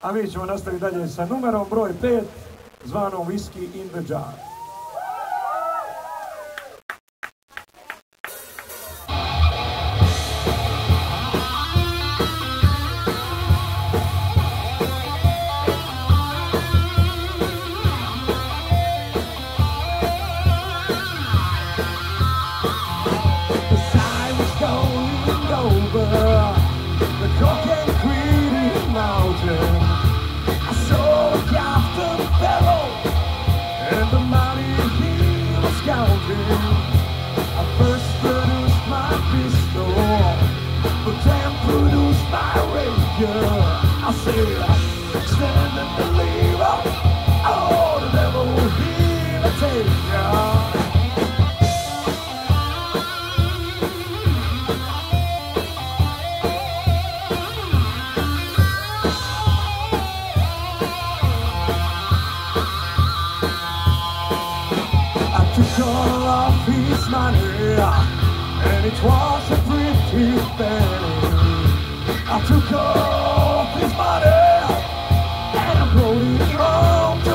A mi ćemo nastaviti dalje sa numerom broj 5, zvanom Whiskey in the Jar. Rapier. I said, stand and deliver. Oh, the devil will hear the took all of his money, and it was a pretty penny.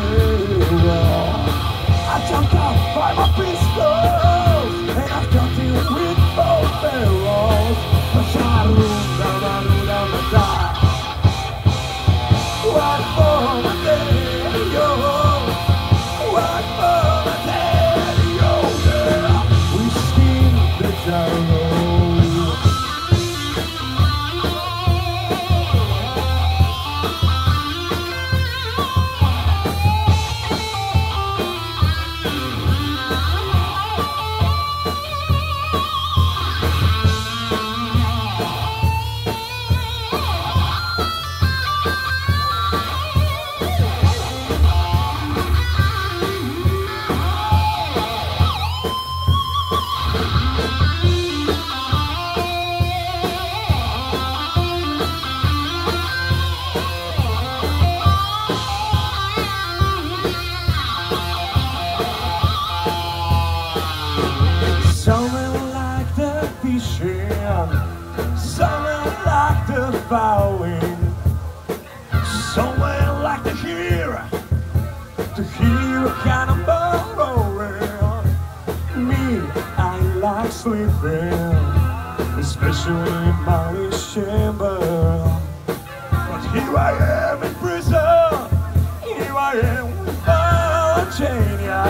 the the fishing, something like the bowing, something like the hear, to hear a cannonball roaring. Me, I like sleeping, especially in my chamber. But here I am in prison, here I am with Valentania.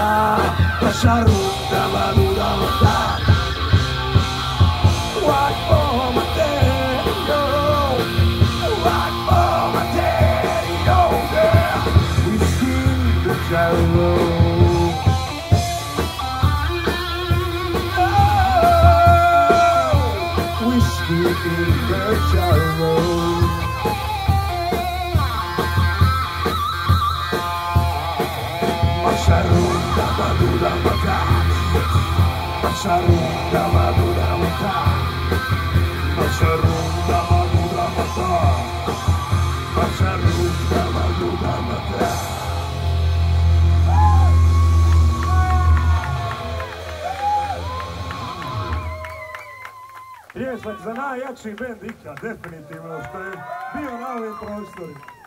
La charuta, la duda, whiskey in the gyro. Macharuca, madura, mata. Macharuca, madura, mata. Macharuca, madura, mata. Macharuca, madura, mata. Pljesak za najjači bend ikad, definitivno, što je bio na ovim prostorima.